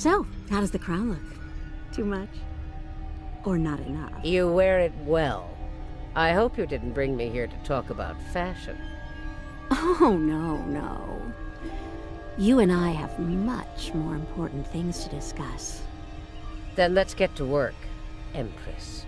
So, how does the crown look? Too much? Or not enough? You wear it well. I hope you didn't bring me here to talk about fashion. Oh, no, no. You and I have much more important things to discuss. Then let's get to work, Empress.